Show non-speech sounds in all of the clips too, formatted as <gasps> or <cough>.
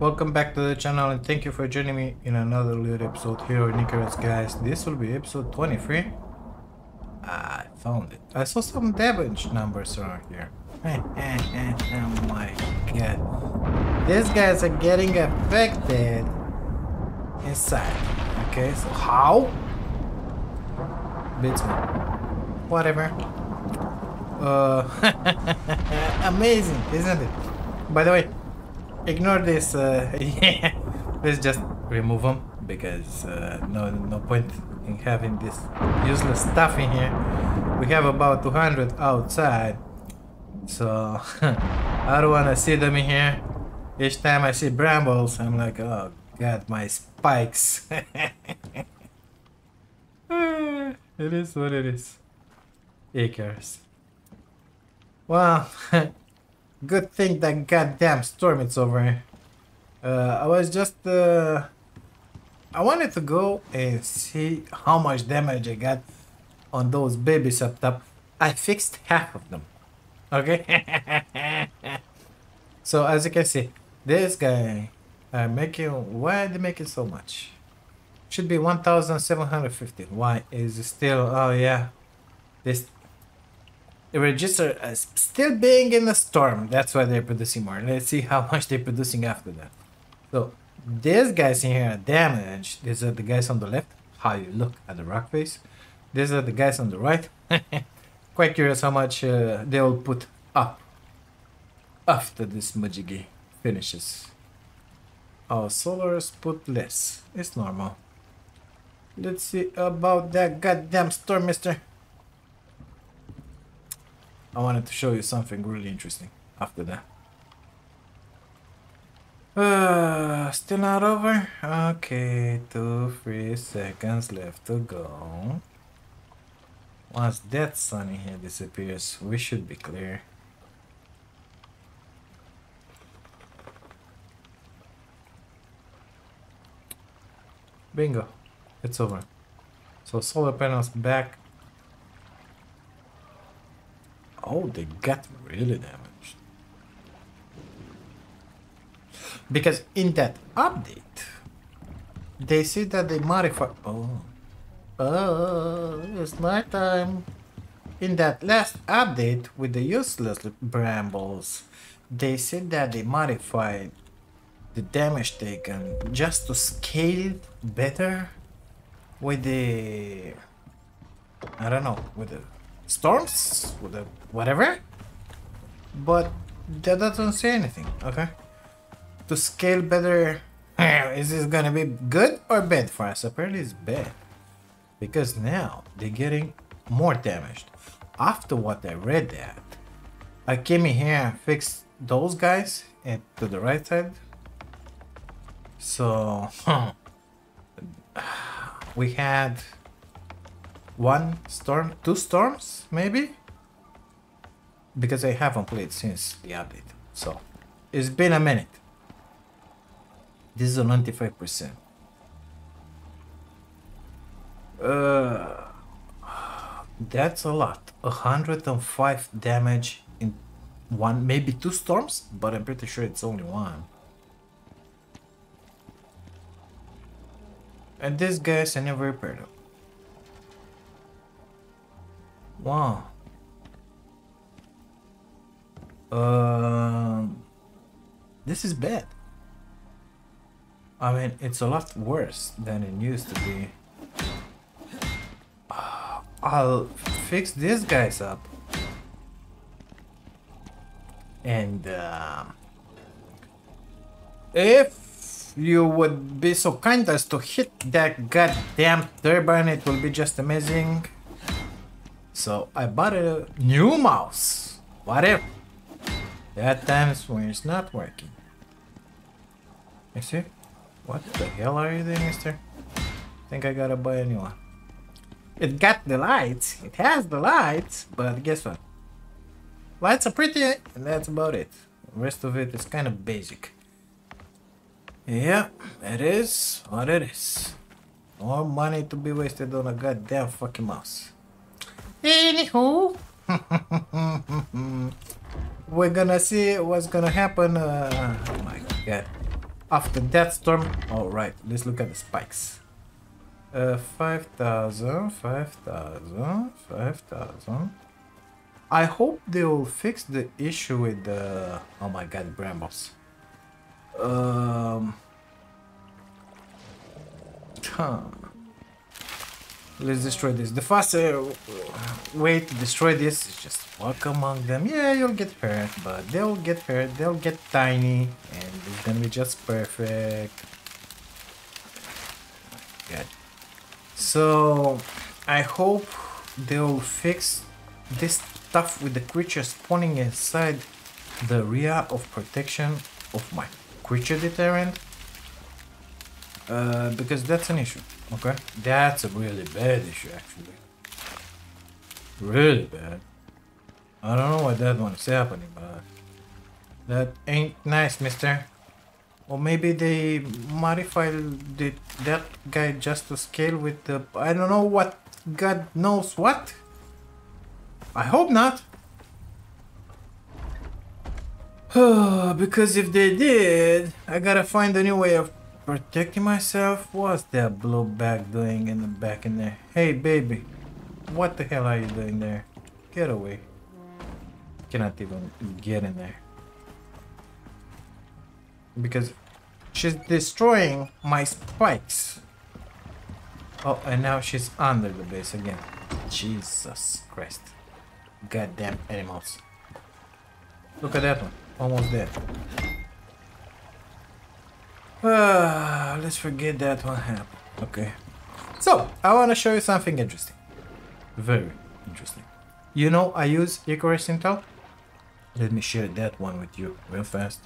Welcome back to the channel and thank you for joining me in another little episode here on Icarus guys. This will be episode 23. I found it. I saw some damage numbers around here. Eh, eh, eh, oh my god. These guys are getting affected inside. Okay, so how? Beats me. Whatever. Uh, <laughs> amazing, isn't it? By the way, ignore this. Uh, <laughs> yeah, let's just remove them because uh, no no point in having this useless stuff in here. We have about 200 outside, so <laughs> I don't want to see them in here. Each time I see brambles, I'm like, oh god, my spikes. <laughs> it is what it is. Acres. Well, good thing that goddamn storm is over. Uh, I was just, uh, I wanted to go and see how much damage I got on those babies up top. I fixed half of them. Okay? <laughs> so as you can see, this guy uh, making, why are they making so much? Should be 1,750. Why is it still, oh yeah, this the register as still being in a storm. That's why they're producing more. Let's see how <laughs> much they're producing after that. So these guys in here are damaged. These are the guys on the left. How you look at the rock face. These are the guys on the right. <laughs> Quite curious how much uh, they will put up after this Majigi finishes. Our solars put less. It's normal. Let's see about that goddamn storm, mister. I wanted to show you something really interesting after that. Uh, still not over? Okay, two, three seconds left to go. Once that sun in here disappears, we should be clear. Bingo, it's over. So solar panels back Oh, they got really damaged. Because in that update, they see that they modify. Oh, oh, it's night time. In that last update with the useless brambles, they said that they modified the damage taken just to scale it better with the I don't know with the storms, whatever. But that doesn't say anything, okay? To scale better, <clears throat> is this gonna be good or bad for us? Apparently it's bad. Because now they're getting more damaged. After what I read that, I came in here and fixed those guys and to the right side. So, <laughs> we had one storm, two storms, maybe? Because I haven't played since the update. So, it's been a minute. This is a 95%. Uh, that's a lot. 105 damage in one, maybe two storms, but I'm pretty sure it's only one. And this guy's I never repaired. Wow. Um, this is bad. I mean, it's a lot worse than it used to be. I'll fix these guys up. And uh, if you would be so kind as to hit that goddamn turbine, it will be just amazing. So I bought a new mouse. Whatever. Are times when it's not working. See? What the hell are you doing, mister? think I gotta buy a new one. It got the lights. It has the lights, but guess what? Lights are pretty, and that's about it. The rest of it is kind of basic. Yeah, it is what it is. More money to be wasted on a goddamn fucking mouse. Anywho, <laughs> we're gonna see what's gonna happen. Uh, oh my god. after that storm. Alright, let's look at the spikes. Uh, 5,000, 5,000, 5,000. I hope they will fix the issue with the... Oh my god, brambles. Um... Huh. Let's destroy this. The faster way to destroy this is just walk among them. Yeah, you'll get hurt, but they'll get hurt. They'll get tiny, and it's gonna be just perfect. Good. So, I hope they'll fix this stuff with the creature spawning inside the area of protection of my creature deterrent. Uh, because that's an issue. Okay, that's a really bad issue actually. Really bad. I don't know why that one is happening, but that ain't nice, mister. Or maybe they modified the, that guy just to scale with the... I don't know what... God knows what? I hope not. <sighs> because if they did, I gotta find a new way of Protecting myself? What's that blue back doing in the back in there? Hey, baby. What the hell are you doing there? Get away. Cannot even get in there. Because she's destroying my spikes. Oh, and now she's under the base again. Jesus Christ. Goddamn animals. Look at that one. Almost dead. Uh, let's forget that one happened. Okay. So, I want to show you something interesting. Very interesting. You know I use Icarus Intel? Let me share that one with you real fast.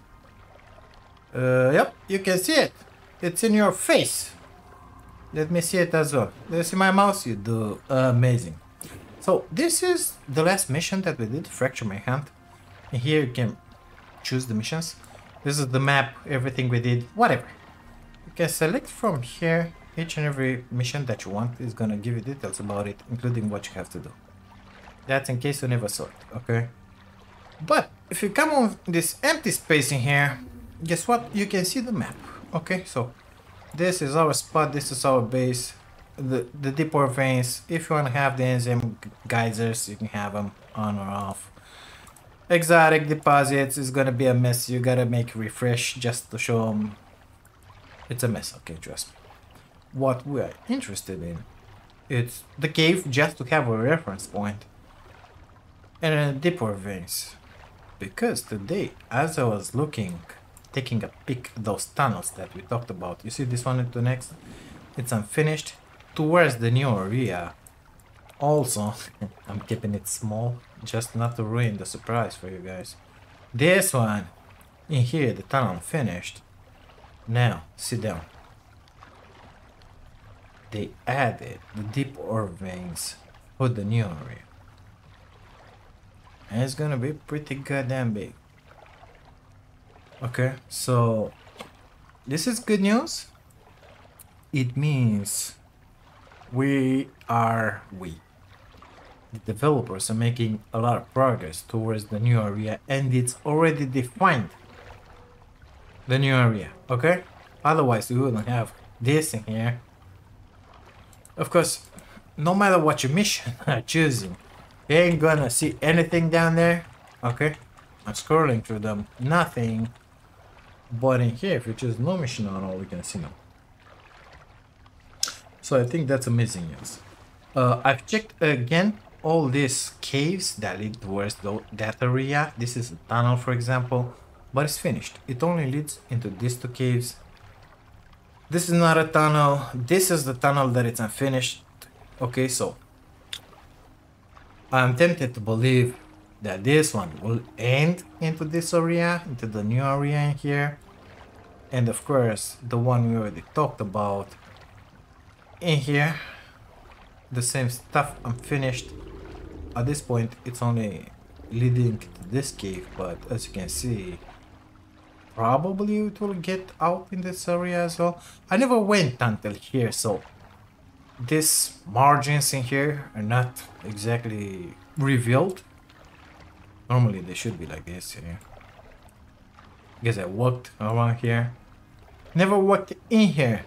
Uh, yep, you can see it. It's in your face. Let me see it as well. Do you see my mouse? You do. Amazing. So this is the last mission that we did, Fracture My Hand. And here you can choose the missions. This is the map, everything we did, whatever. You can select from here each and every mission that you want is gonna give you details about it, including what you have to do. That's in case you never saw it, okay? But if you come on this empty space in here, guess what? You can see the map, okay? So this is our spot, this is our base, the, the deep ore veins. If you want to have the enzyme geysers, you can have them on or off exotic deposits is gonna be a mess. You gotta make refresh just to show them. It's a mess, okay, trust me. What we are interested in, it's the cave just to have a reference point. And a deeper veins. Because today, as I was looking, taking a peek those tunnels that we talked about, you see this one into next? It's unfinished towards the new area also, <laughs> I'm keeping it small, just not to ruin the surprise for you guys. This one, in here, the tunnel finished. Now, sit down. They added the deep ore veins for the new area. And it's gonna be pretty goddamn big. Okay, so this is good news. It means we are we the developers are making a lot of progress towards the new area and it's already defined the new area okay? Otherwise we wouldn't have this in here. Of course no matter what your mission <laughs> are choosing you ain't gonna see anything down there okay? I'm scrolling through them nothing. But in here if you choose no mission at all we can see them so I think that's amazing news. Uh, I've checked again all these caves that lead towards that area. This is a tunnel, for example, but it's finished. It only leads into these two caves. This is not a tunnel. This is the tunnel that it's unfinished. Okay, so I'm tempted to believe that this one will end into this area, into the new area in here. And of course, the one we already talked about in here. The same stuff unfinished at this point it's only leading to this cave but as you can see probably it will get out in this area as well. I never went until here so these margins in here are not exactly revealed. Normally they should be like this yeah. Because I walked around here. Never walked in here.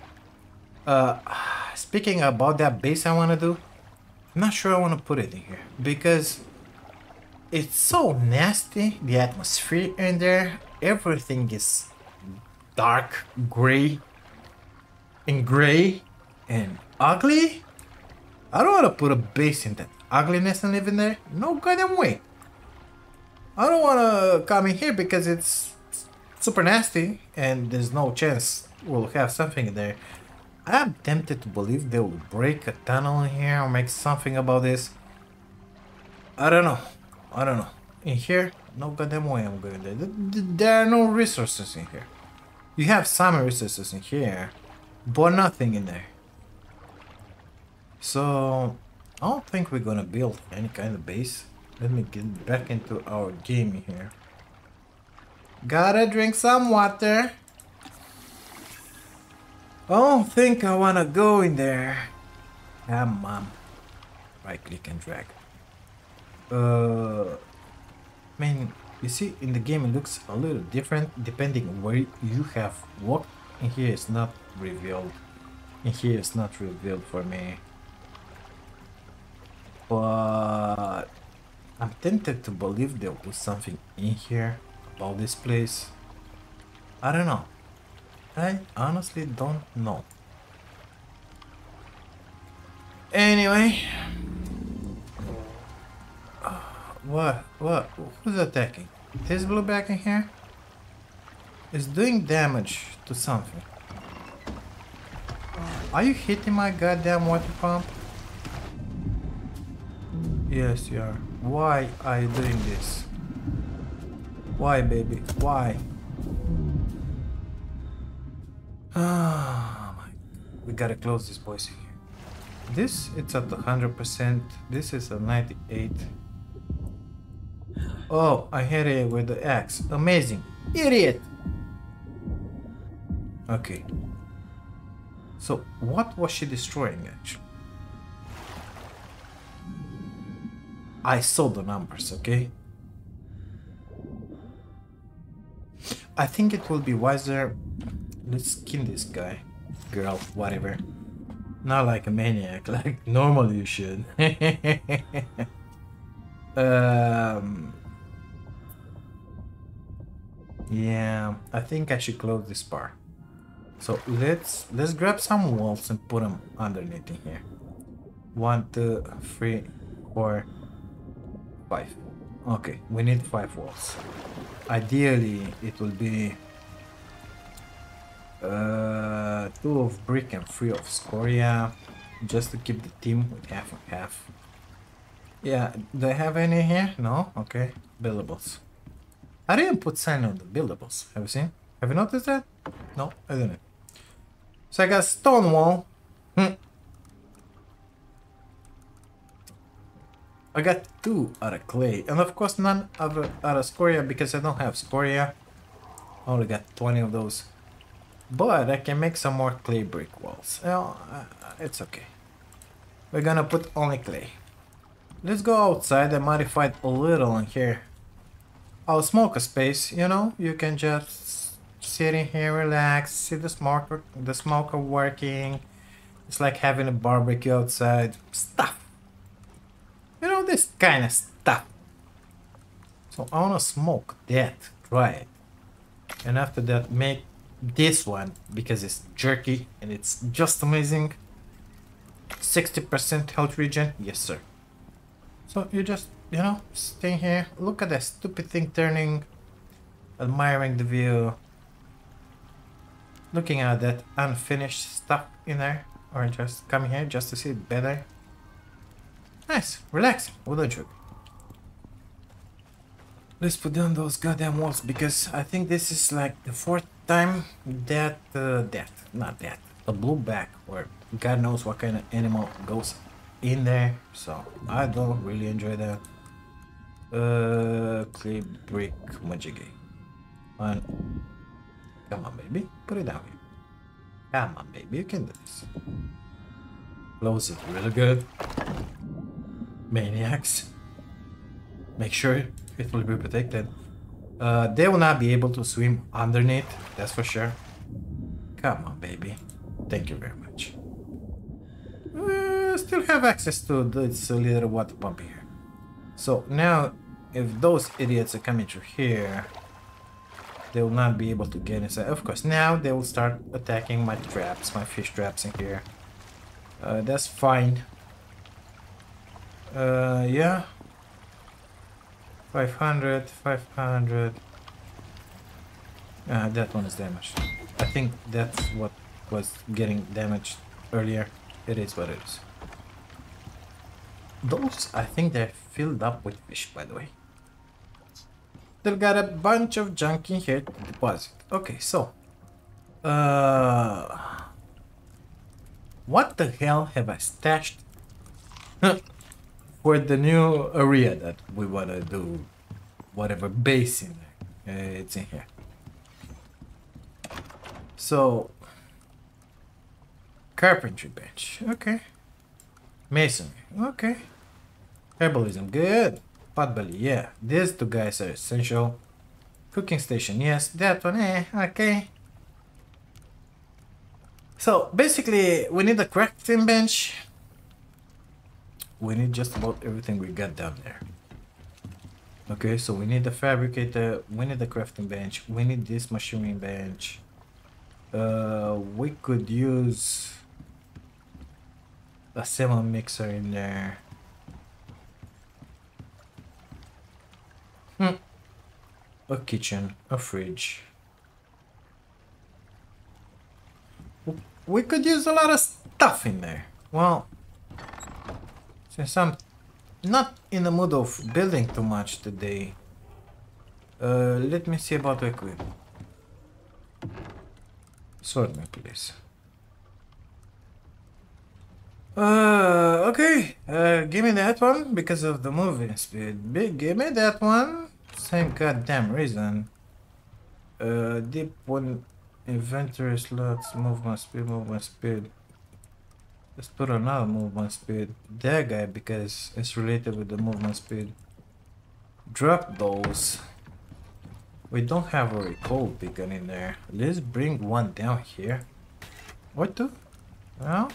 Uh, <sighs> speaking about that base I want to do, I'm not sure I want to put it in here because it's so nasty. The atmosphere in there, everything is dark gray and gray and ugly. I don't want to put a base in that ugliness and live in there. No goddamn way. I don't want to come in here because it's super nasty and there's no chance we'll have something in there. I'm tempted to believe they will break a tunnel in here or make something about this. I don't know. I don't know. In here, no goddamn way I'm going there. There are no resources in here. You have some resources in here, but nothing in there. So, I don't think we're gonna build any kind of base. Let me get back into our game here. Gotta drink some water. I don't think I wanna go in there. Ah, mom. Right click and drag. Uh, I mean, you see, in the game it looks a little different depending where you have walked. In here it's not revealed. In here it's not revealed for me. But I'm tempted to believe they'll put something in here about this place. I don't know. I honestly don't know. Anyway. Uh, what? What? Who's attacking? This blue back in here? Is doing damage to something. Are you hitting my goddamn water pump? Yes, you are. Why are you doing this? Why, baby? Why? Ah, my. We gotta close this voice here. This, it's at 100%. This is a 98. Oh, I hit it with the axe. Amazing. Idiot! Okay. So, what was she destroying actually? I saw the numbers, okay? I think it will be wiser. Let's skin this guy. Girl, whatever. Not like a maniac, <laughs> like normally you should. <laughs> um, yeah, I think I should close this bar. So let's let's grab some walls and put them underneath in here. One, two, three, four, five. Okay, we need five walls. Ideally, it will be uh, two of brick and three of scoria, just to keep the team with half and half. Yeah, do I have any here? No? Okay, buildables. I didn't put sign on the buildables. Have you seen? Have you noticed that? No, I didn't. So I got stone wall. Hmm. I got two out of clay, and of course none out of, out of scoria because I don't have scoria. I only got 20 of those. But I can make some more clay brick walls. Well, uh, it's okay. We're gonna put only clay. Let's go outside and modify it a little in here. I'll smoke a space, you know? You can just sit in here, relax, see the smoker, the smoker working. It's like having a barbecue outside. Stuff you know, this kind of stuff. So I wanna smoke that, it. And after that make this one because it's jerky and it's just amazing. 60% health regen, yes sir. So you just, you know, stay here, look at that stupid thing turning, admiring the view, looking at that unfinished stuff in there, or just come here just to see it better. Nice, relax. Well done, joke. Let's put down those goddamn walls because I think this is like the fourth time that, uh, that, not that, a blue back or God knows what kind of animal goes in there. So I don't really enjoy that. Uh, clay brick majigay. One. Come on, baby. Put it down here. Come on, baby. You can do this. Close it really good maniacs. Make sure it will be protected. Uh, they will not be able to swim underneath, that's for sure. Come on, baby. Thank you very much. Uh, still have access to this little water pump here. So now, if those idiots are coming through here, they will not be able to get inside. Of course, now they will start attacking my traps, my fish traps in here. Uh, that's fine. Uh, yeah. 500, 500. Ah, that one is damaged. I think that's what was getting damaged earlier. It is what it is. Those, I think they're filled up with fish, by the way. They've got a bunch of junk in here to deposit. Okay, so. Uh, what the hell have I stashed for the new area that we want to do? Whatever base in there. Uh, it's in here. So, carpentry bench, okay. Masonry, okay. Herbalism, good. Potbelly, yeah. These two guys are essential. Cooking station, yes. That one, eh, okay. So, basically, we need a crafting bench. We need just about everything we got down there. Okay, so we need the fabricator, we need the crafting bench, we need this machining bench. Uh, we could use a cement mixer in there. Hmm. A kitchen, a fridge. We could use a lot of stuff in there. Well, since I'm not in the mood of building too much today, uh, let me see about equipment. Sword me, please. Uh, okay. Uh, give me that one because of the moving speed. Big, give me that one. Same goddamn reason. Uh, deep one inventory slots, movement speed, movement speed. Let's put another movement speed. That guy because it's related with the movement speed. Drop those. We don't have a recoil beacon in there. Let's bring one down here. What the? Well,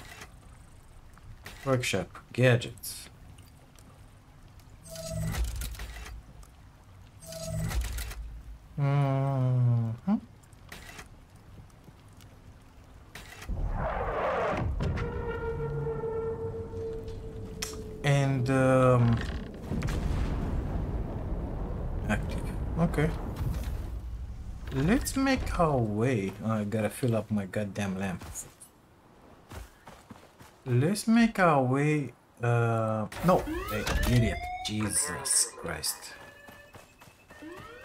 workshop gadgets. Mm hmm. And um, active. Okay. Let's make our way. Oh, I gotta fill up my goddamn lamp. Let's make our way. Uh, no, hey, idiot. Jesus Christ.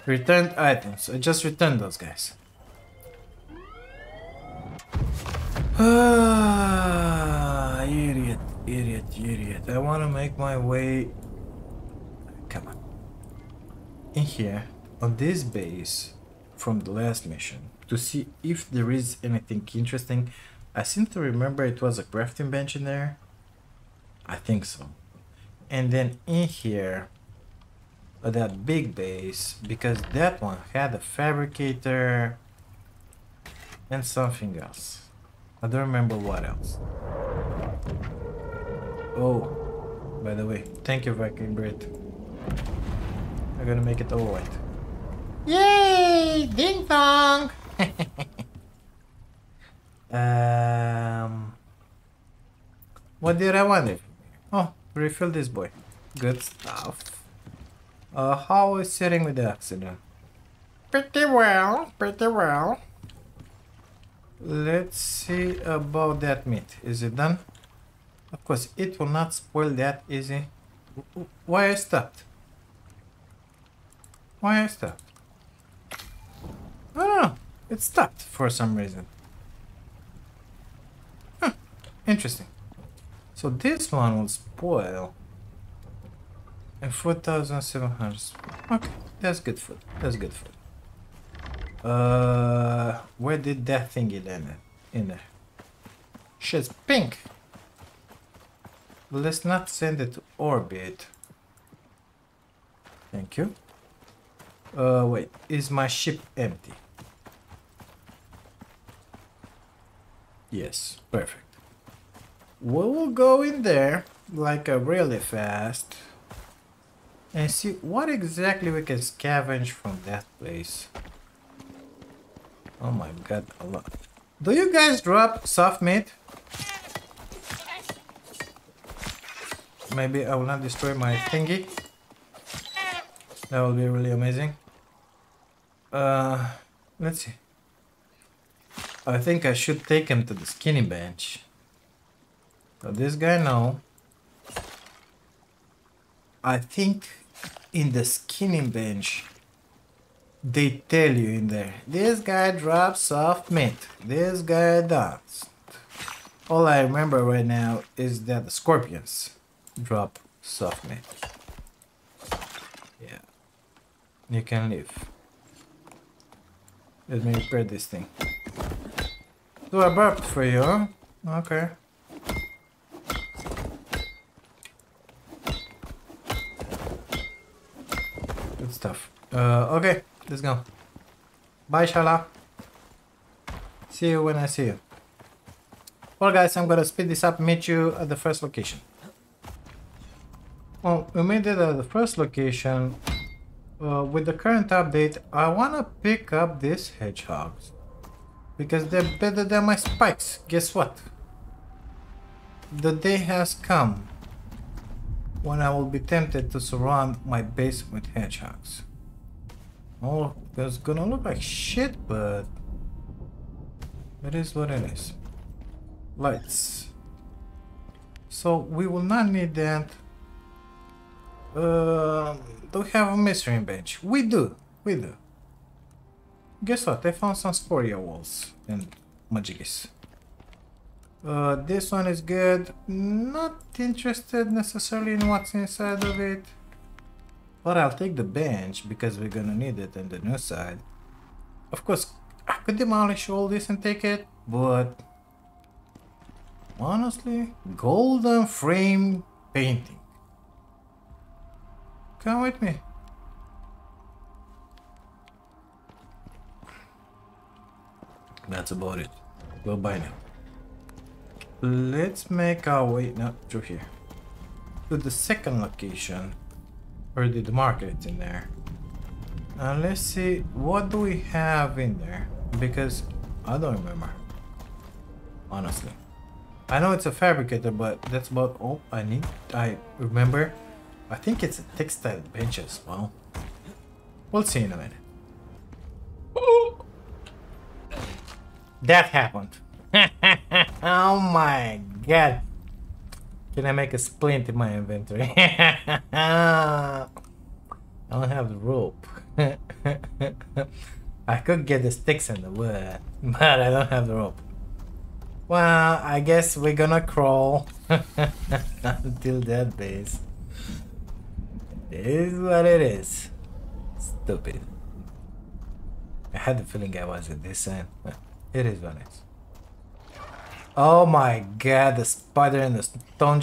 Returned items. I just returned those guys. Ah, idiot, idiot, idiot. I want to make my way. Come on. In here, on this base, from the last mission to see if there is anything interesting. I seem to remember it was a crafting bench in there. I think so. And then in here, that big base, because that one had a fabricator and something else. I don't remember what else. Oh, by the way, thank you Viking Brit. I'm gonna make it all white. Yay! Ding dong! <laughs> um, what did I want? Oh, refill this boy. Good stuff. Uh, how is sitting with the accident? Pretty well, pretty well. Let's see about that meat. Is it done? Of course, it will not spoil that easy. Why I stopped? Why I stopped? Know. It stopped for some reason. Huh. Interesting. So this one will spoil. And 4,700. Okay, that's good food. That's good food. Uh, where did that thingy land in there? Shit's pink. Let's not send it to orbit. Thank you. Uh, wait, is my ship empty? Yes, perfect. We will go in there like a really fast and see what exactly we can scavenge from that place. Oh my god, a lot. Do you guys drop soft meat? Maybe I will not destroy my thingy. That will be really amazing. Uh, let's see. I think I should take him to the skinning bench. So this guy no. I think in the skinning bench they tell you in there this guy drops soft meat this guy does all i remember right now is that the scorpions drop soft meat yeah you can leave let me repair this thing do I burped for you huh? okay good stuff uh okay Let's go. Bye, Shala. See you when I see you. Well, guys, I'm gonna speed this up meet you at the first location. Well, we made it at the first location. Uh, with the current update, I wanna pick up these hedgehogs. Because they're better than my spikes. Guess what? The day has come when I will be tempted to surround my base with hedgehogs. Oh, that's gonna look like shit, but it is what it is. Lights. So we will not need that. Uh, do we have a masonry bench? We do. We do. Guess what? I found some scoria walls and Magicus. Uh, this one is good. Not interested necessarily in what's inside of it. But I'll take the bench because we're gonna need it on the new side. Of course, I could demolish all this and take it, but honestly, golden frame painting. Come with me. That's about it. Go by now. Let's make our way, not through here, to the second location. Or did the market in there? Now let's see, what do we have in there? Because I don't remember. Honestly. I know it's a fabricator, but that's about all I need. I remember. I think it's a textile bench as well. We'll see in a minute. That happened. <laughs> oh my god. Can I make a splint in my inventory? I <laughs> don't have the rope. <laughs> I could get the sticks and the wood, but I don't have the rope. Well, I guess we're gonna crawl until that base. Is what it is. Stupid. I had the feeling I was at this end. It is what it is. Oh my god, the spider and the stone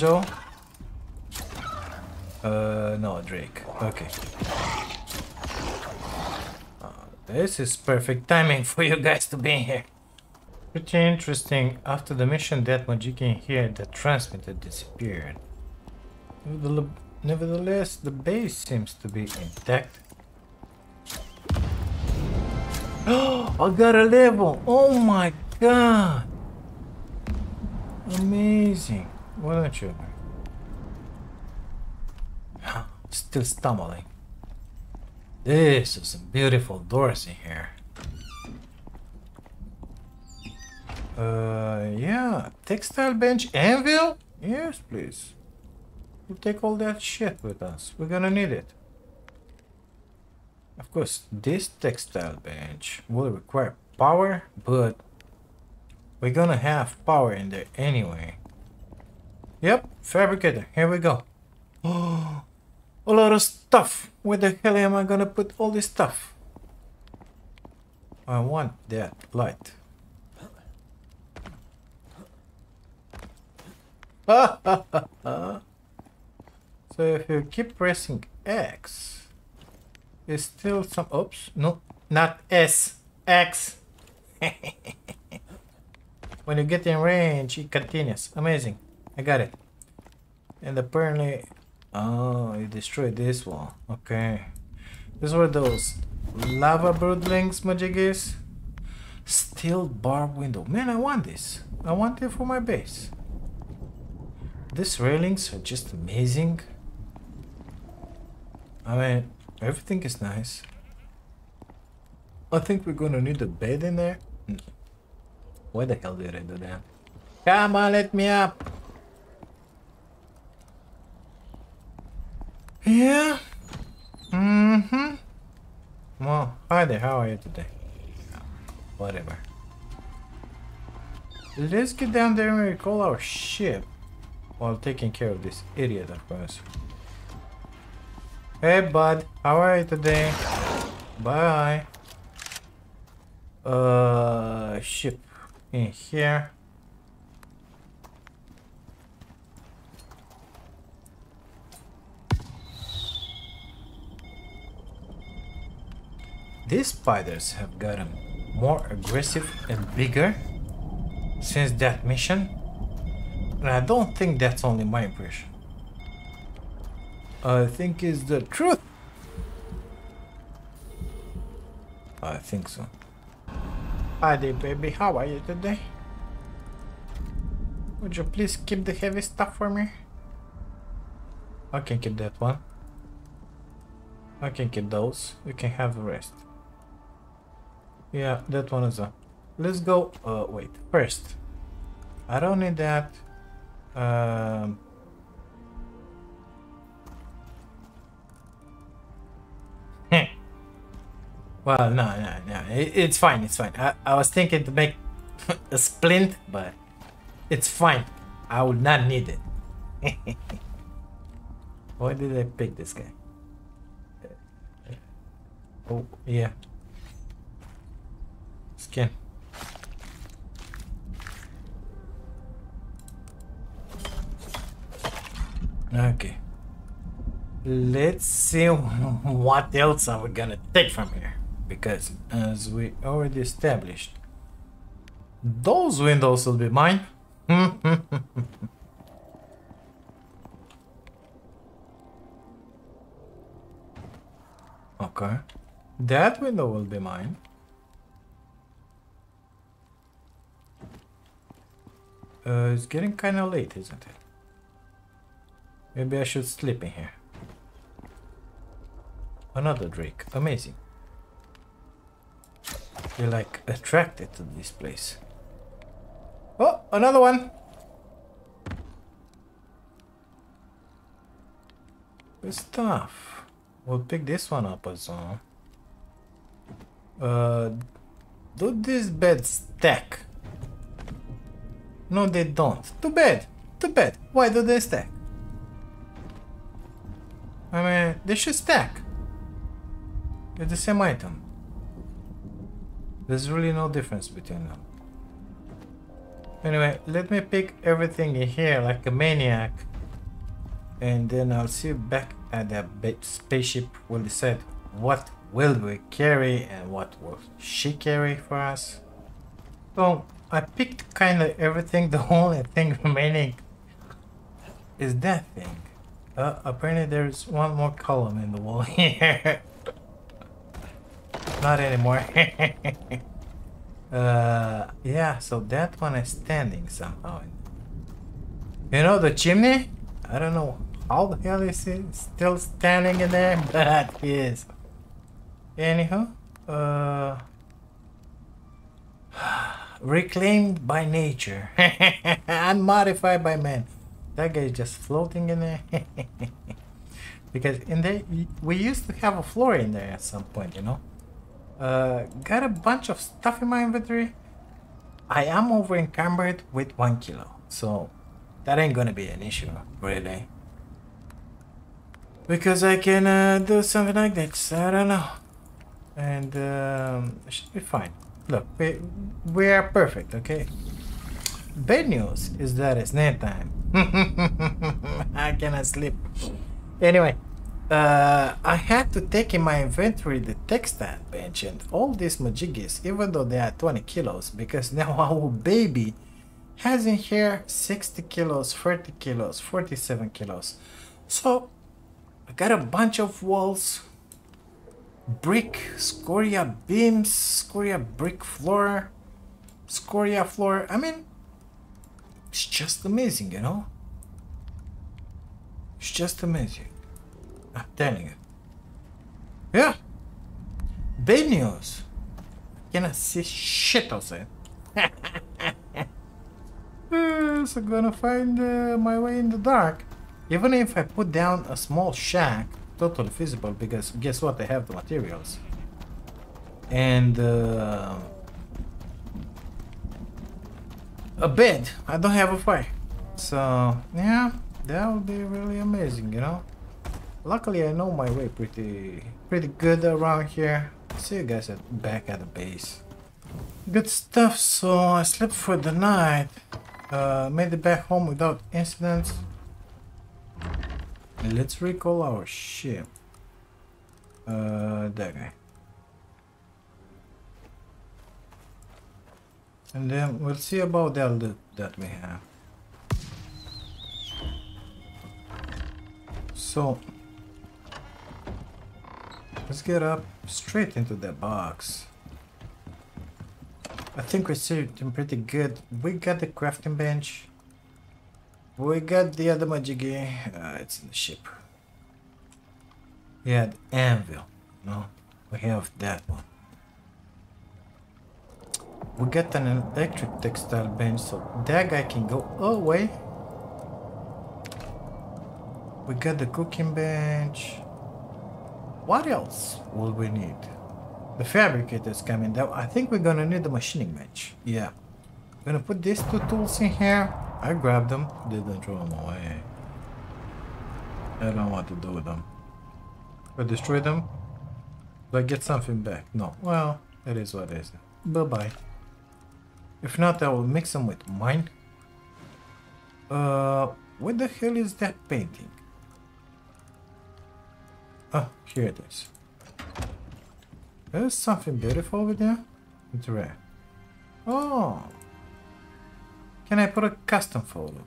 Uh, no, Drake. Okay. Uh, this is perfect timing <laughs> for you guys to be here. Pretty interesting. After the mission, that Magician here, the transmitter disappeared. Nevertheless, the base seems to be intact. Oh, <gasps> I got a level! Oh my god! Amazing. Why don't you? <gasps> Still stumbling. This is some beautiful doors in here. Uh, yeah. Textile bench anvil? Yes, please. We'll take all that shit with us. We're gonna need it. Of course, this textile bench will require power, but we're gonna have power in there anyway. Yep, fabricator. Here we go. Oh, <gasps> a lot of stuff. Where the hell am I gonna put all this stuff? I want that light. <laughs> Ah, so if you keep pressing X, it's still some. Oops, no, not S. X. <laughs> When you get in range, it continues. Amazing. I got it. And apparently... Oh, you destroyed this wall. Okay. These were those lava broodlings, Majigis. Steel bar window. Man, I want this. I want it for my base. These railings are just amazing. I mean, everything is nice. I think we're gonna need a bed in there. Why the hell did I do that? Come on, let me up. Yeah. Mm-hmm. Well, hi there. How are you today? Whatever. Let's get down there and recall our ship while taking care of this idiot, of course. Hey, bud. How are you today? Bye. Uh, ship in here. These spiders have gotten more aggressive and bigger since that mission. And I don't think that's only my impression. I think is the truth. I think so. Hi there, baby. How are you today? Would you please keep the heavy stuff for me? I can keep that one. I can keep those. You can have the rest. Yeah, that one is a. Let's go. Uh, wait. First, I don't need that. Um. Well, no, no, no. It, it's fine. It's fine. I, I was thinking to make <laughs> a splint, but it's fine. I would not need it. <laughs> Why did I pick this guy? Oh, yeah. Skin. Okay. Let's see <laughs> what else are we gonna take from here. Because as we already established, those windows will be mine. <laughs> okay. That window will be mine. Uh, it's getting kind of late, isn't it? Maybe I should sleep in here. Another Drake. Amazing. You're like attracted to this place. Oh, another one! Good stuff. We'll pick this one up as well. Uh, do these beds stack? No, they don't. Too bad. Too bad. Why do they stack? I mean, they should stack. It's the same item. There's really no difference between them. Anyway, let me pick everything in here like a maniac. And then I'll see you back at the spaceship. We'll decide what will we carry and what will she carry for us. So, I picked kind of everything. <laughs> The only thing remaining is that thing. Uh, apparently there's one more column in the wall <laughs> here. Not anymore. <laughs> uh, yeah, so that one is standing somehow. You know the chimney? I don't know how the hell is it still standing in there, <laughs> but it is. Anyhow, uh... <sighs> reclaimed by nature <laughs> and modified by man. That guy is just floating in there. because in there, we used to have a floor in there at some point, you know. Uh, got a bunch of stuff in my inventory. I am over encumbered with one kilo, so that ain't gonna be an issue, really. Because I can uh, do something like this, I don't know. And um, it should be fine. Look, we, we are perfect, okay? Bad news is that it's night time. <laughs> I cannot sleep. Anyway, uh, I had to take in my inventory the textile bench and all these majigis, even though they are 20 kilos, because <laughs> now our baby has in here 60 kilos, 30 kilos, 47 kilos. So I got a bunch of walls, brick, scoria beams, scoria brick floor, scoria floor. I mean, it's just amazing, you know? It's just amazing. I'm telling you. Yeah. Bad news. Cannot see shit outside. so <laughs> I'm gonna find uh, my way in the dark. Even if I put down a small shack, totally feasible because guess what? I have the materials. And uh, a bed. I don't have a fire. So yeah, that would be really amazing, you know. Luckily, I know my way pretty pretty good around here. See you guys at back at the base. Good stuff. So I slept for the night. Uh, made it back home without incidents. Let's recall our ship. Uh, that guy. And then we'll see about the loot that we have. So, let's get up straight into the box. I think we're him pretty good. We got the crafting bench. We got the other majigi. Uh, it's in the ship. Yeah, the anvil. No, we have that one. We got an electric textile bench, so that guy can go away. We got the cooking bench. What else will we need? The fabricator is coming down. I think we're gonna need the machining bench. Yeah. Gonna put these two tools in here. I grabbed them. Didn't throw them away. I don't know what to do with them. I destroy them? Do I get something back? No. Well, it is what it is. Bye-bye. If not, I will mix them with mine. Uh, what the hell is that painting? Ah, here it is. There's something beautiful over there. It's rare. Oh. Can I put a custom photo?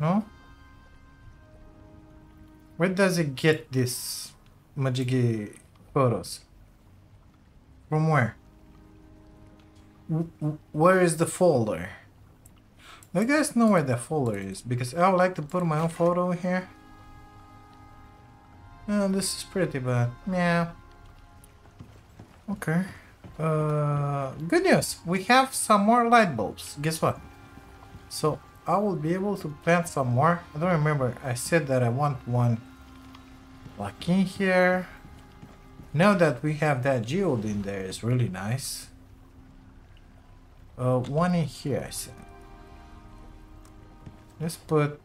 No? Where does it get this Majigi photos? From where? Where is the folder? You guys know where the folder is because I would like to put my own photo here. Oh, this is pretty bad. Yeah. Okay. Uh, good news. We have some more light bulbs. Guess what? So I will be able to plant some more. I don't remember. I said that I want one like in here. Now that we have that geode in there is really nice. Uh, one in here I said. Let's put,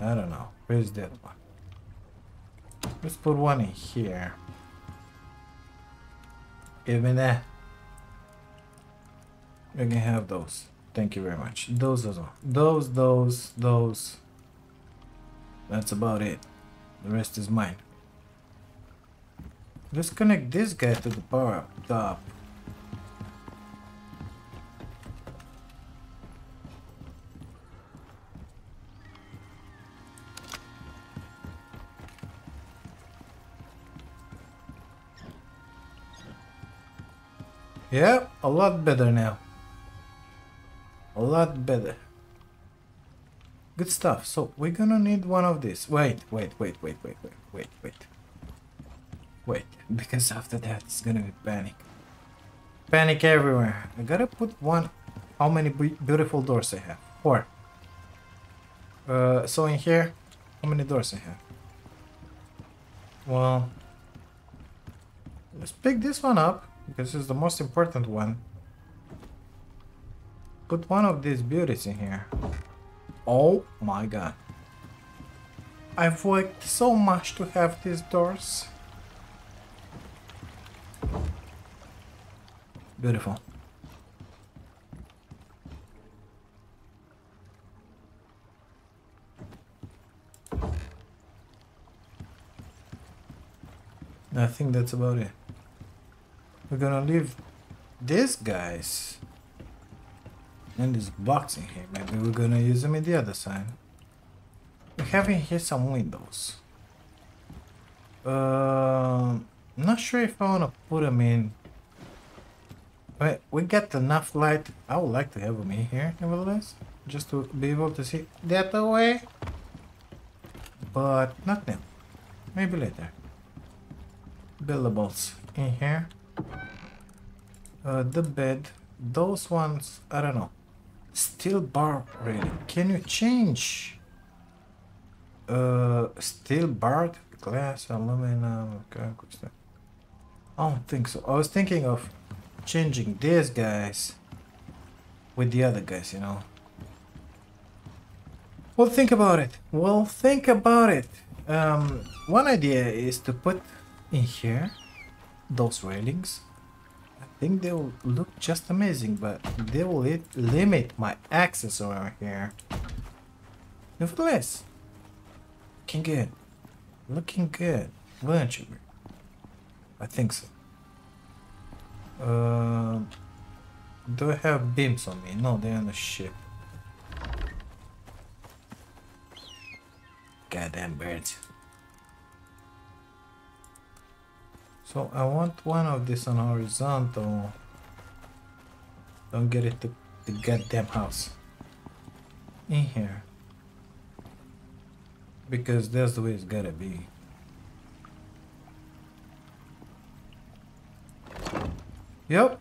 I don't know, where's that one? Let's put one in here. Me that. Eh? We can have those. Thank you very much. Those, those, those, those, those. That's about it. The rest is mine. Let's connect this guy to the power up top. Yeah, a lot better now. A lot better. Good stuff. So we're gonna need one of these. Wait, wait, wait, wait, wait, wait, wait, wait. Wait, because after that it's gonna be panic. Panic everywhere. I gotta put one. How many beautiful doors I have? Four. Uh, so in here, how many doors I have? Well, let's pick this one up. This is the most important one. Put one of these beauties in here. Oh my god. I've worked so much to have these doors. Beautiful. I think that's about it. We're gonna leave these guys in this box in here. Maybe we're gonna use them in the other side. We have in here some windows. Uh, not sure if I wanna put them in. But we got enough light. I would like to have them in here, nevertheless, just to be able to see that away. But not now. Maybe later. Buildables in here. Uh, the bed. Those ones, I don't know. Steel bar railing. Can you change? Uh, steel barred glass, aluminum. Okay, good stuff. I don't think so. I was thinking of changing these guys with the other guys, you know. Well, think about it. Well, think about it. Um, one idea is to put in here those railings. I think they will look just amazing, but they will li limit my access around here. Nevertheless, looking good. Looking good, wouldn't you? I think so. Uh, do I have beams on me? No, they're on the ship. Goddamn birds. So I want one of this on horizontal. Don't get it to the goddamn house. In here. Because that's the way it's gotta be. Yep.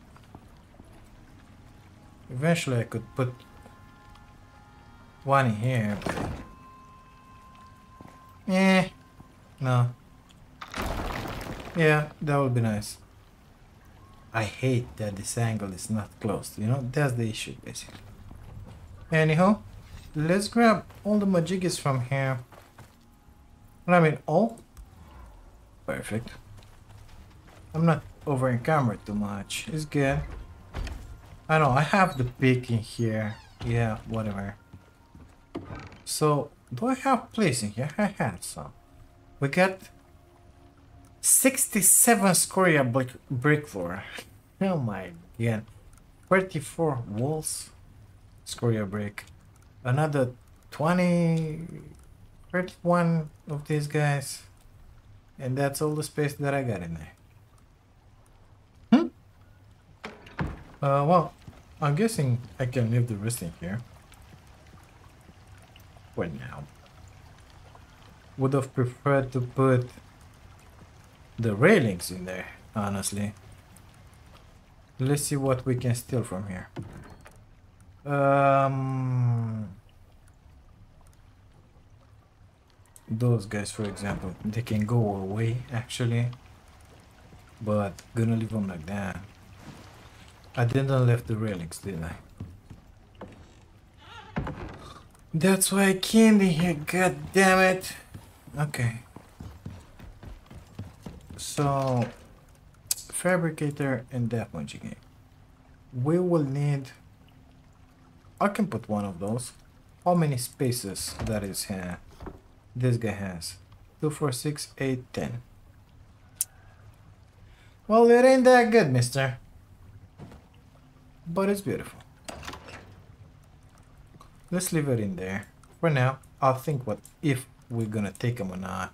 Eventually I could put one in here. Eh. No. Yeah, that would be nice. I hate that this angle is not closed, you know? That's the issue, basically. Anyhow, let's grab all the majigis from here. I mean, all? Perfect. I'm not over in camera too much. It's good. I know, I have the pick in here. Yeah, whatever. So, do I have place in here? I have some. We got 67 scoria brick, brick floor. oh my god. 34 walls. Scoria brick. Another 20... 31 of these guys. And that's all the space that I got in there. Hmm? Uh, well, I'm guessing I can leave the rest in here. For now. Would have preferred to put the railings in there, honestly. Let's see what we can steal from here. Um, those guys, for example, they can go away, actually. But gonna leave them like that. I didn't left the railings, did I? That's why I came in here, god damn it. Okay. So, fabricator and depth punching We will need... I can put one of those. How many spaces that is here? This guy has. 2, 4, 6, 8, 10. Well, it ain't that good, mister. But it's beautiful. Let's leave it in there. For now, I'll think what if we're gonna take them or not.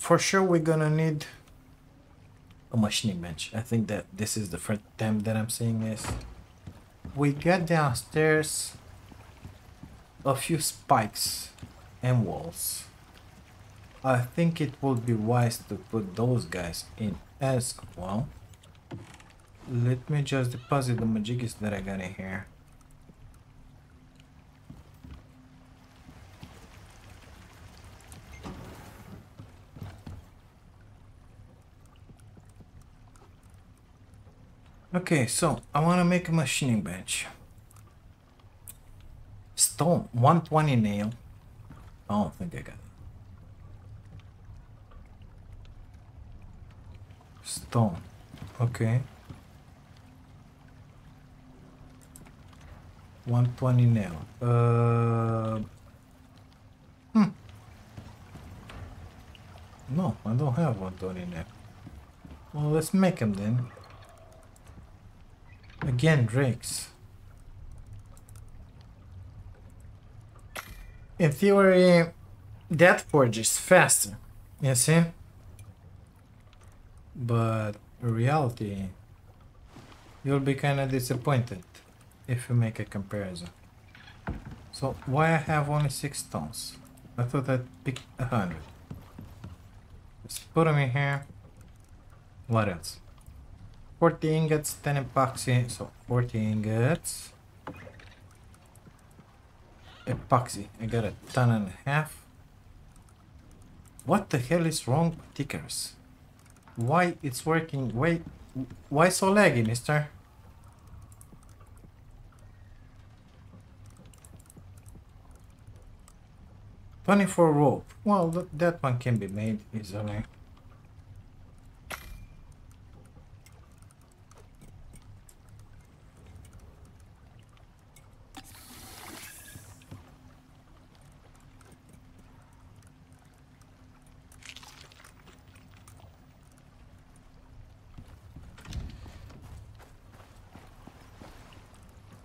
For sure, we're gonna need a machining bench. I think that this is the first time that I'm seeing this. We got downstairs a few spikes and walls. I think it would be wise to put those guys in as well. Let me just deposit the majigis that I got in here. Okay, so I want to make a machining bench. Stone, 120 nail. I don't think I got it. Stone, okay. 120 nail. Uh, hmm. No, I don't have 120 nail. Well, let's make them then. Again, drakes. In theory, that forge is faster, you see? But in reality, you'll be kind of disappointed if you make a comparison. So why I have only six stones? I thought I'd pick a hundred. Let's put them in here. What else? 40 ingots, 10 epoxy, so 40 ingots. Epoxy, I got a ton and a half. What the hell is wrong with tickers? Why it's working? Wait, why so laggy, mister? Twenty-four rope. Well, th that one can be made easily.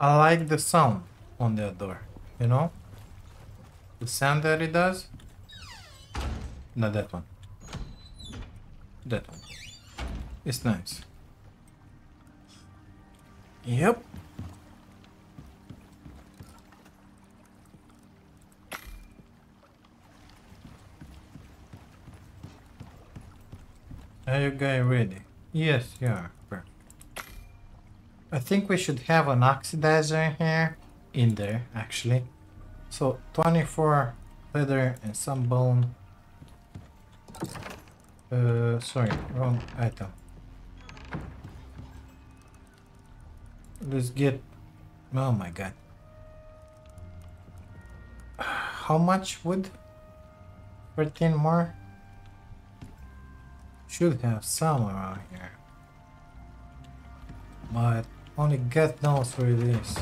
I like the sound on that door, you know? The sound that it does. Not that one. That one. It's nice. Yep. Are you guys ready? Yes, you are. Perfect. I think we should have an oxidizer here. In there, actually. So 24 leather and some bone. Uh, sorry, wrong item. Let's get... Oh my god. How much wood? 13 more? Should have some around here. But only God knows where it is.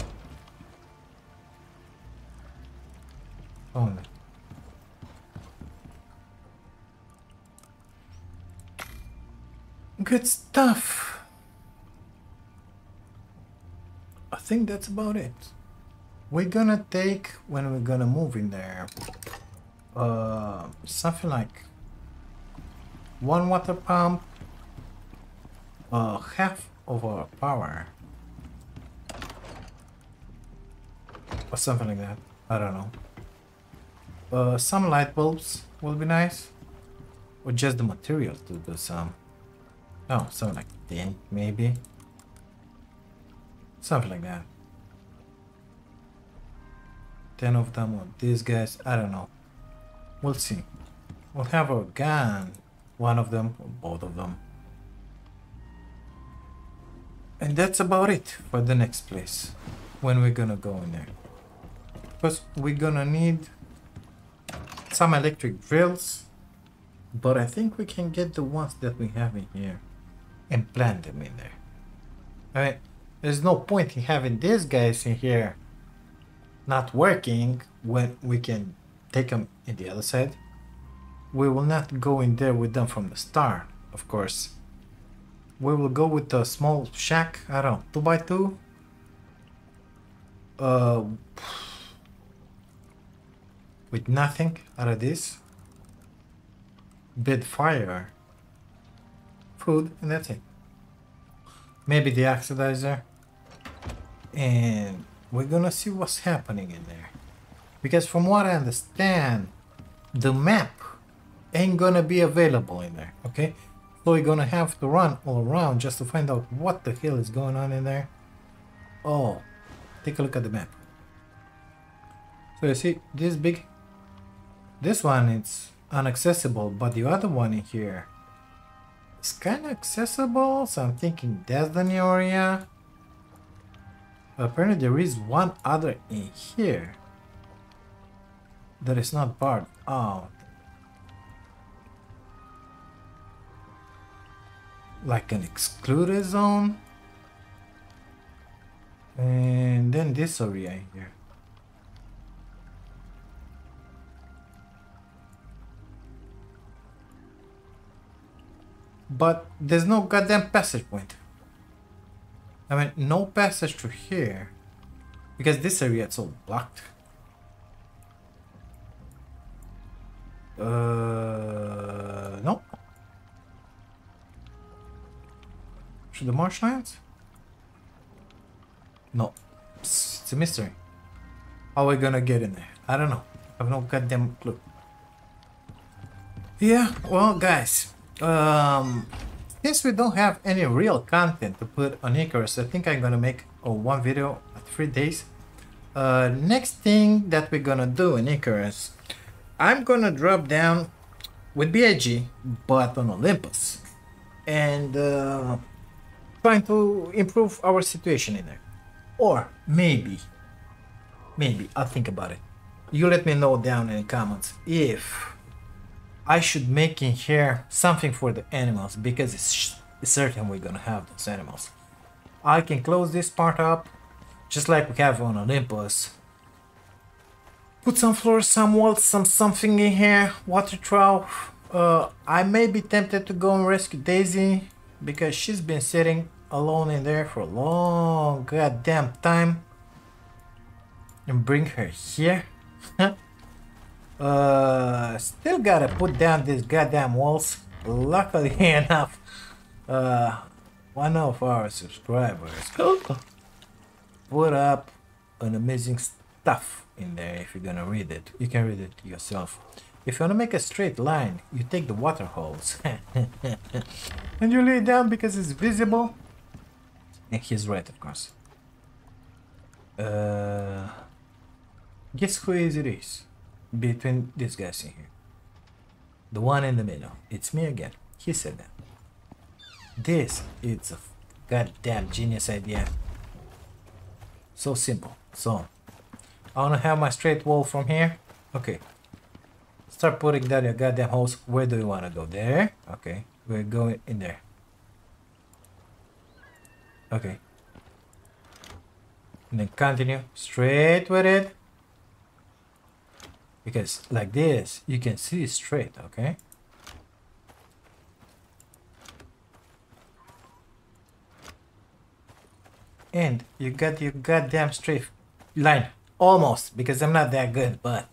Only. Good stuff. I think that's about it. We're gonna take when we're gonna move in there. Uh, something like one water pump, uh, half of our power, or something like that. I don't know. Uh, some light bulbs will be nice, or just the materials to do some. Oh, something like 10 maybe. Something like that. 10 of them or these guys, I don't know. We'll see. We'll have a gun, one of them or both of them. And that's about it for the next place. When we're gonna go in there. Because we're gonna need some electric drills. But I think we can get the ones that we have in here and plant them in there. I mean, there's no point in having these guys in here not working when we can take them in the other side. We will not go in there with them from the start, of course. We will go with a small shack, I don't know, 2 by 2 uh, with nothing out of this. Bed fire, food, and that's it. Maybe the oxidizer. And we're gonna see what's happening in there. Because from what I understand, the map ain't gonna be available in there, okay? So we're gonna have to run all around just to find out what the hell is going on in there. Oh, take a look at the map. So you see this big, this one it's inaccessible, but the other one in here is kind of accessible. So I'm thinking that's the new area. But apparently there is one other in here that is not barred out. Like an excluded zone. And then this area here. But there's no goddamn passage point. I mean, no passage to here. Because this area is all blocked. Uh, no. Should the marshlands? No. It's a mystery. How are we gonna get in there? I don't know. I have no goddamn clue. Yeah, well, guys, um, since we don't have any real content to put on Icarus, I think I'm gonna make a one video three days. Uh, next thing that we're gonna do in Icarus, I'm gonna drop down with BIG, but on Olympus, and uh, trying to improve our situation in there. Or maybe, maybe I'll think about it. You let me know down in the comments if I should make in here something for the animals because it's, it's certain we're gonna have those animals. I can close this part up just like we have on Olympus. Put some floors, some walls, some something in here, water trough. Uh, I may be tempted to go and rescue Daisy because she's been sitting alone in there for a long goddamn time and bring her here. <laughs> uh, still gotta put down these goddamn walls. Luckily <laughs> enough, uh, one of our subscribers put up an amazing stuff in there. If you're gonna read it, you can read it yourself. If you want to make a straight line, you take the water holes. <laughs> and you lay it down because it's visible and he's right, of course. Uh, guess who is it is between these guys in here? The one in the middle. It's me again. He said that. This is a goddamn genius idea. So simple. So, I want to have my straight wall from here. Okay. Start putting down your goddamn hose. Where do you want to go? There? Okay. We're going in there. Okay. And then continue straight with it. Because like this, you can see straight, okay? And you got your goddamn straight line. Almost, because I'm not that good, but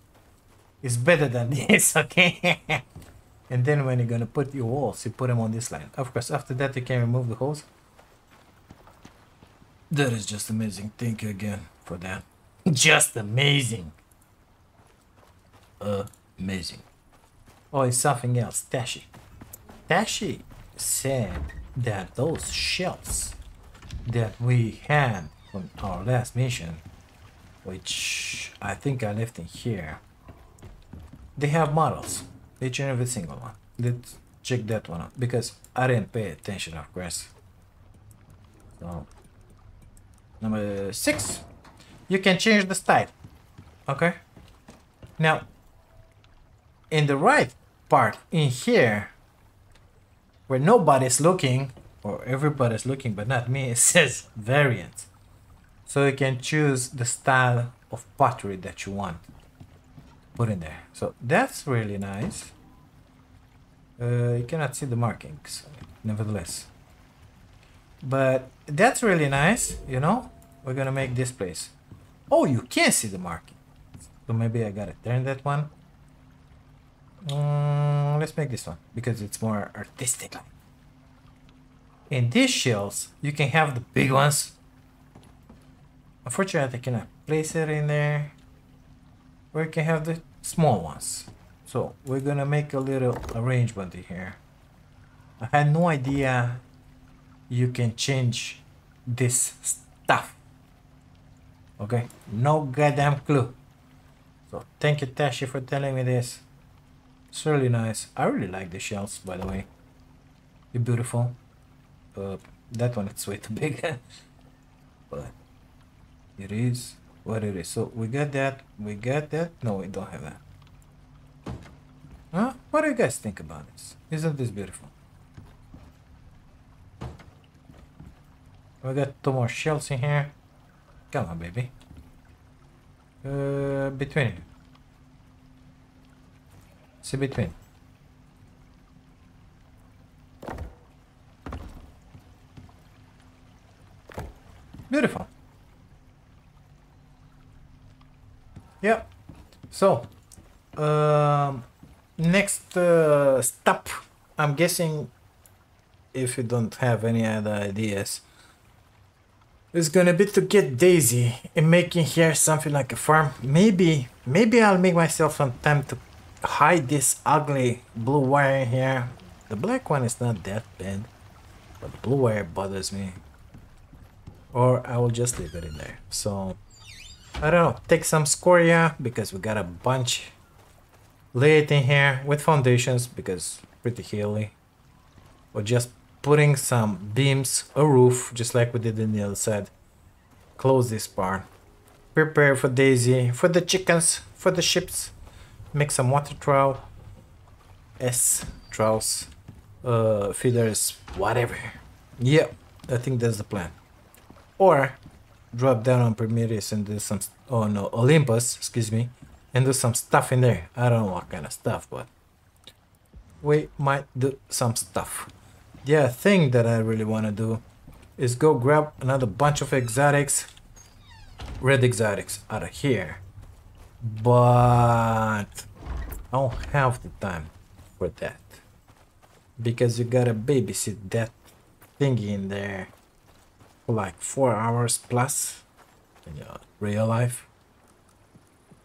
it's better than <laughs> this, okay? <laughs> and then when you're gonna put your walls, you put them on this line. Of course, after that, you can remove the holes. That is just amazing. Thank you again for that. <laughs> Just amazing. Amazing. Oh, it's something else. Tashi. Tashi said that those shells that we had from our last mission, which I think I left in here, they have models. Each and every single one. Let's check that one out because I didn't pay attention, of course. So Number six, you can change the style. Okay. Now, in the right part in here, where nobody's looking, or everybody's looking but not me, <laughs> it says variant. So you can choose the style of pottery that you want. Put in there. So that's really nice. Uh, you cannot see the markings, nevertheless. But that's really nice, you know? We're gonna make this place. Oh, you can't see the marking. So maybe I gotta turn that one. Mm, let's make this one because it's more artistic. In these shells, you can have the big ones. Unfortunately, I cannot place it in there. Or you can have the small ones. So we're gonna make a little arrangement here. I had no idea you can change this stuff. Okay, no goddamn clue. So thank you Tashi for telling me this. It's really nice. I really like the shells by the way. They're beautiful. Uh, that one it's way too big. <laughs> but it is what it is. So we got that. We got that. No, we don't have that. Huh? What do you guys think about this? Isn't this beautiful? We got two more shells in here. Come on, baby. Uh, between. See between. Beautiful. Yeah. So, um, next uh, stop, I'm guessing, if you don't have any other ideas, is gonna be to get Daisy and making here something like a farm. Maybe, maybe I'll make myself some time to hide this ugly blue wire here. The black one is not that bad, but the blue wire bothers me. Or I will just leave it in there. So, I don't know, take some scoria because we got a bunch. Lay it in here with foundations because pretty hilly. Or just putting some beams, a roof, just like we did in the other side. Close this part. Prepare for Daisy, for the chickens, for the ships. Make some water trough. S, troughs, uh, feeders, whatever. Yeah, I think that's the plan. Or drop down on Prometheus and do some, oh no, Olympus, excuse me, and do some stuff in there. I don't know what kind of stuff, but we might do some stuff. The thing that I really want to do is go grab another bunch of exotics, red exotics out of here. But I don't have the time for that. Because you gotta babysit that thingy in there for like four hours plus in your real life.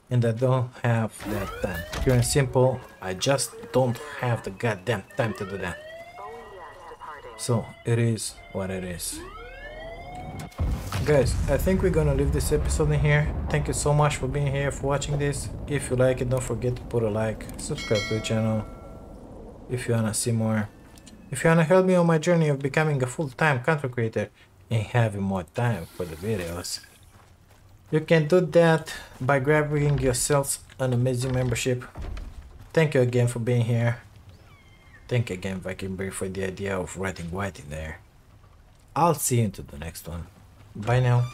And I don't have that time. Pure and simple, I just don't have the goddamn time to do that. So it is what it is. Guys, I think we're gonna leave this episode in here. Thank you so much for being here, for watching this. If you like it, don't forget to put a like, subscribe to the channel if you wanna see more. If you wanna help me on my journey of becoming a full-time content creator and having more time for the videos, you can do that by grabbing yourselves an amazing membership. Thank you again for being here. Thank you again Viking for the idea of writing white in there. I'll see you into the next one. Bye now.